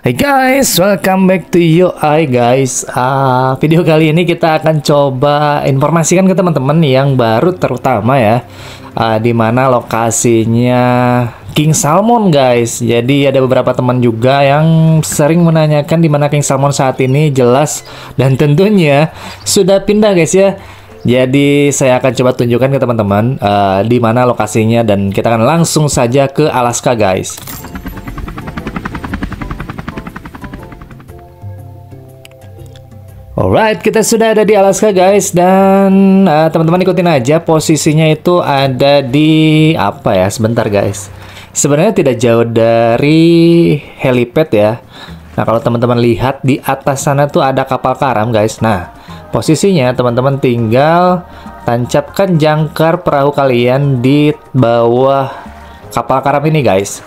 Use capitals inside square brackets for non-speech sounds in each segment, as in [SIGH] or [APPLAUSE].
Hai guys, welcome back to UI guys. Uh, video kali ini kita akan coba informasikan ke teman-teman yang baru terutama ya, uh, di mana lokasinya King Salmon guys. Jadi ada beberapa teman juga yang sering menanyakan di mana King Salmon saat ini jelas dan tentunya sudah pindah guys ya. Jadi saya akan coba tunjukkan ke teman-teman uh, di mana lokasinya dan kita akan langsung saja ke Alaska guys. Alright, kita sudah ada di Alaska guys dan uh, teman-teman ikutin aja posisinya itu ada di apa ya? Sebentar guys. Sebenarnya tidak jauh dari helipad ya. Nah, kalau teman-teman lihat di atas sana tuh ada kapal karam guys. Nah, posisinya teman-teman tinggal tancapkan jangkar perahu kalian di bawah kapal karam ini guys.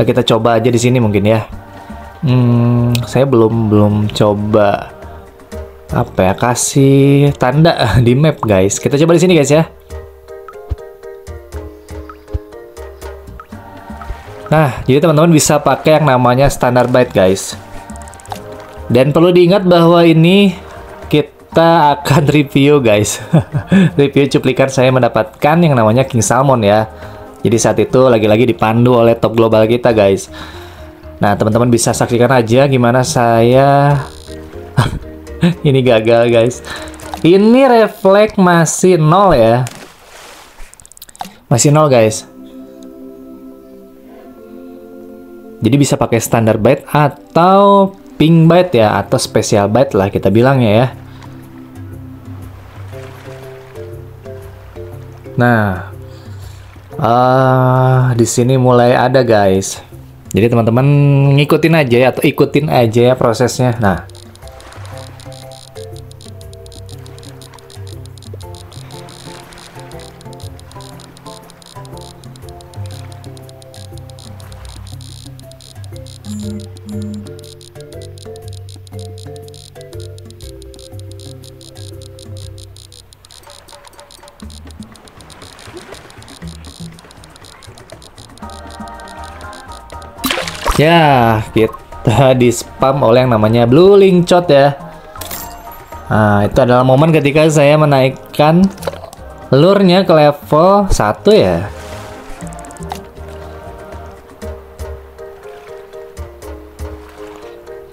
Nah, kita coba aja di sini mungkin ya. Hmm, saya belum belum coba apa ya? Kasih tanda di map guys. Kita coba di sini guys ya. Nah jadi teman-teman bisa pakai yang namanya standard byte guys. Dan perlu diingat bahwa ini kita akan [LAUGHS] review guys. [LAUGHS] Review cuplikan saya mendapatkan yang namanya king salmon ya. Jadi saat itu lagi-lagi dipandu oleh top global kita guys. Nah teman-teman bisa saksikan aja gimana saya [LAUGHS] ini gagal guys. Ini refleks masih nol ya. Masih nol guys. Jadi bisa pakai standar byte atau pink byte ya atau special byte lah kita bilangnya ya. Nah uh, di sini mulai ada guys. Jadi teman-teman ngikutin aja ya atau ikutin aja ya prosesnya. Nah Ya, kita di spam oleh yang namanya Blue Linkcot ya. Nah, itu adalah momen ketika saya menaikkan lurnya ke level 1 ya.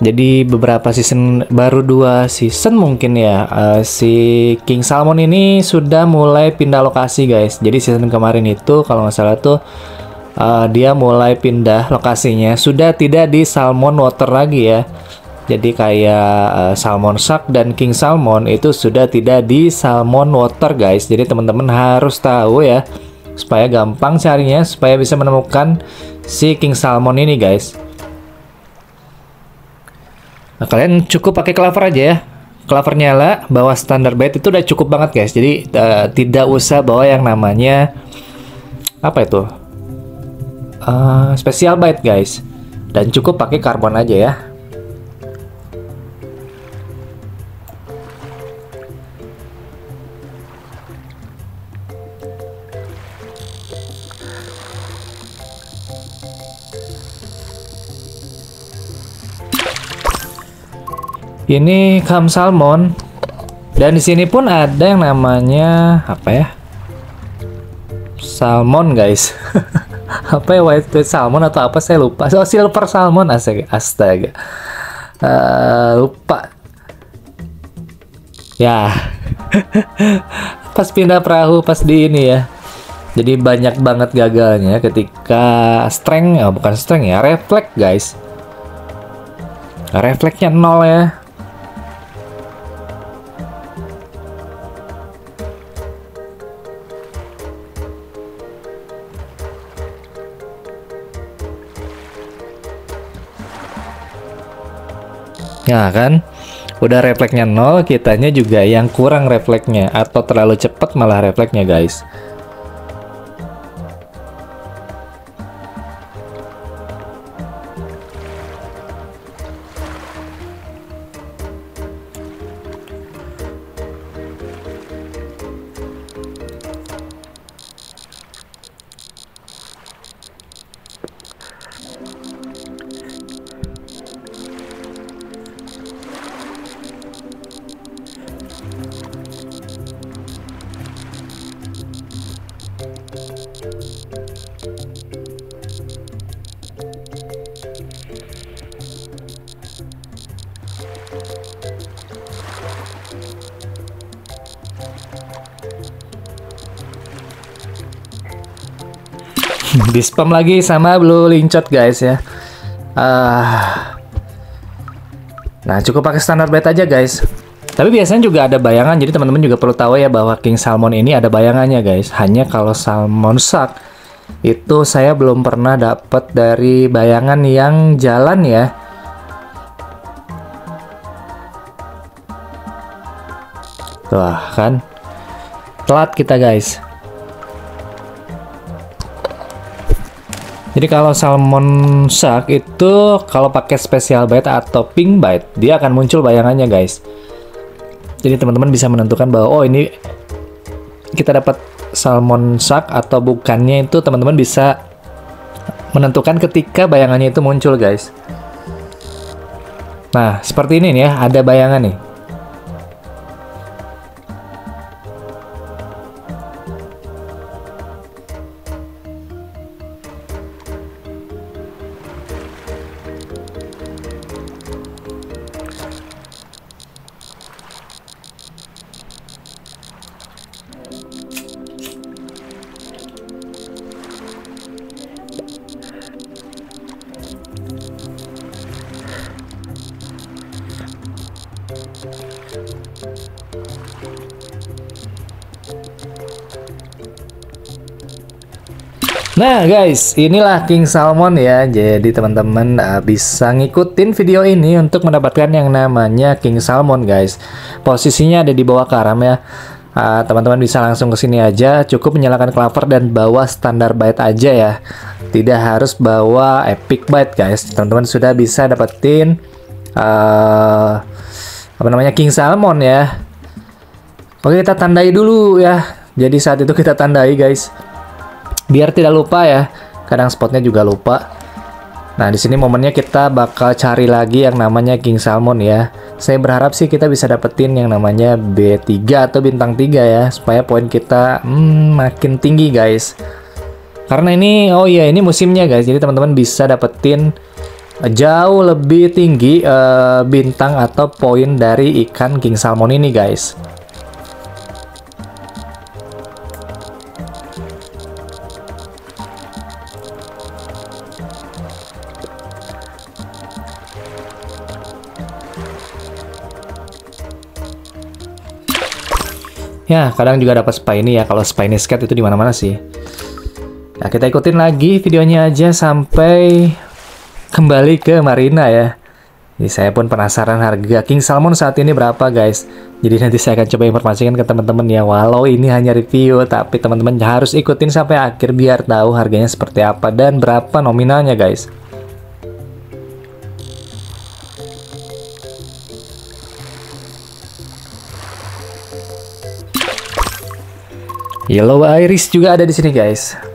Jadi beberapa season baru dua season mungkin ya uh, si King Salmon ini sudah mulai pindah lokasi guys. Jadi season kemarin itu kalau nggak salah tuh uh, dia mulai pindah lokasinya. Sudah tidak di salmon water lagi ya. Jadi kayak uh, salmon shark dan king salmon itu sudah tidak di salmon water guys. Jadi teman-teman harus tahu ya supaya gampang carinya supaya bisa menemukan si king salmon ini guys. Nah, kalian cukup pakai clover aja ya. Clover nyala bawa standar bait itu udah cukup banget guys. Jadi uh, tidak usah bawa yang namanya apa itu uh, special bite guys. Dan cukup pakai karbon aja ya. Ini kam salmon. Dan di sini pun ada yang namanya apa ya? Salmon guys [LAUGHS] apa ya white salmon atau apa? Saya lupa. Oh silver salmon. Astaga astaga. Uh, lupa. Ya. [LAUGHS] Pas pindah perahu pas di ini ya. Jadi banyak banget gagalnya ketika strength oh, bukan strength ya refleks guys. Refleksnya nol ya Nah kan, udah refleksnya nol, kitanya juga yang kurang refleksnya atau terlalu cepat malah refleksnya guys. Di spam lagi sama blue lincot guys ya. Uh, nah cukup pakai standar bed aja guys. Tapi biasanya juga ada bayangan jadi teman-teman juga perlu tahu ya bahwa king salmon ini ada bayangannya guys. Hanya kalau salmon shark itu saya belum pernah dapat dari bayangan yang jalan ya. Tuh kan? Telat kita guys Jadi kalau salmon shark itu kalau pakai special bite atau pink bite, dia akan muncul bayangannya guys. Jadi teman-teman bisa menentukan bahwa oh ini kita dapat salmon shark atau bukannya itu teman-teman bisa menentukan ketika bayangannya itu muncul guys. Nah, seperti ini nih ya, ada bayangan nih. Nah guys, inilah King Salmon ya. Jadi teman-teman uh, bisa ngikutin video ini untuk mendapatkan yang namanya King Salmon guys. Posisinya ada di bawah karam ya. Uh, teman-teman uh, bisa langsung ke sini aja. Cukup menyalakan claver dan bawa standar bite aja ya. Tidak harus bawa epic bite guys. Teman-teman sudah bisa dapetin uh, apa namanya King Salmon ya. Oke kita tandai dulu ya. Jadi saat itu kita tandai guys biar tidak lupa ya kadang spotnya juga lupa. Nah di sini momennya kita bakal cari lagi yang namanya king salmon ya. Saya berharap sih kita bisa dapetin yang namanya B3 atau bintang 3 ya supaya poin kita hmm, makin tinggi guys. Karena ini oh iya ini musimnya guys. Jadi teman-teman bisa dapetin jauh lebih tinggi uh, bintang atau poin dari ikan king salmon ini guys Ya, kadang juga dapat spiny ya. Kalau spiny scat itu di mana-mana sih. Nah, kita ikutin lagi videonya aja sampai kembali ke Marina ya. Jadi saya pun penasaran harga King Salmon saat ini berapa guys. Jadi nanti saya akan coba informasikan ke teman-teman ya. Walau ini hanya review, tapi teman-teman harus ikutin sampai akhir biar tahu harganya seperti apa dan berapa nominalnya guys. Yellow Iris juga ada di sini guys.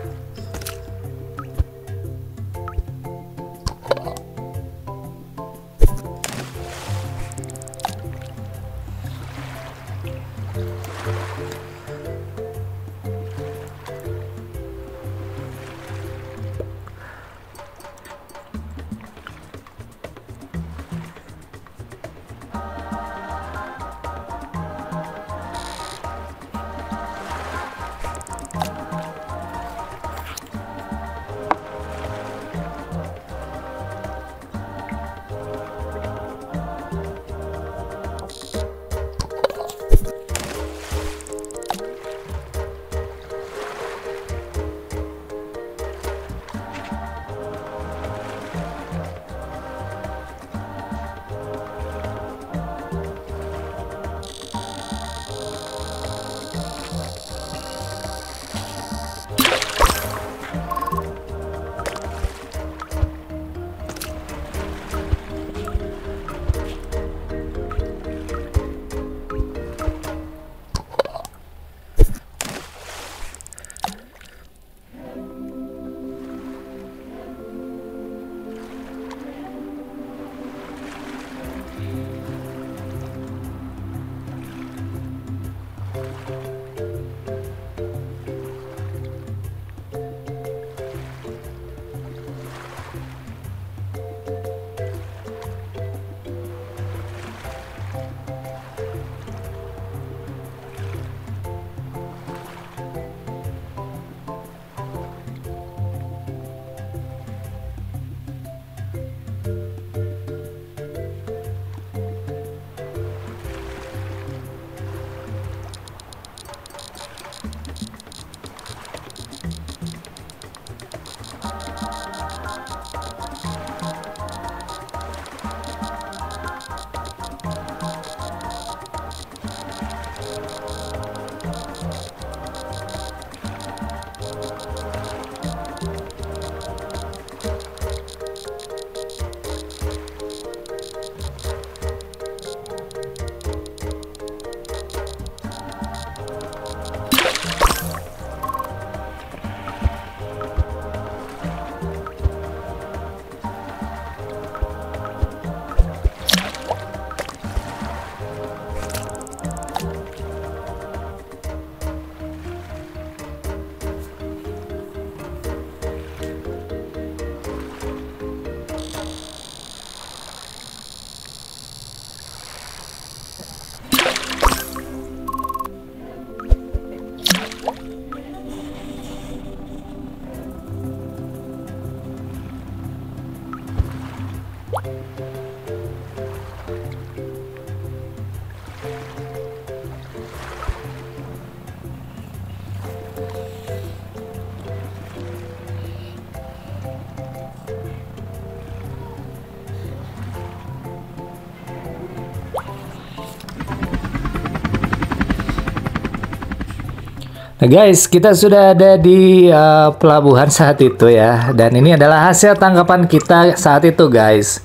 Guys, kita sudah ada di uh, pelabuhan saat itu ya. Dan ini adalah hasil tangkapan kita saat itu guys.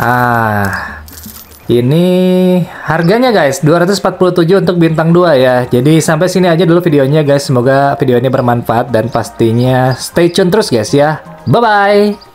Ah, ini harganya guys 247 untuk bintang 2 ya. Jadi sampai sini aja dulu videonya guys. Semoga video ini bermanfaat dan pastinya stay tune terus guys ya. Bye bye.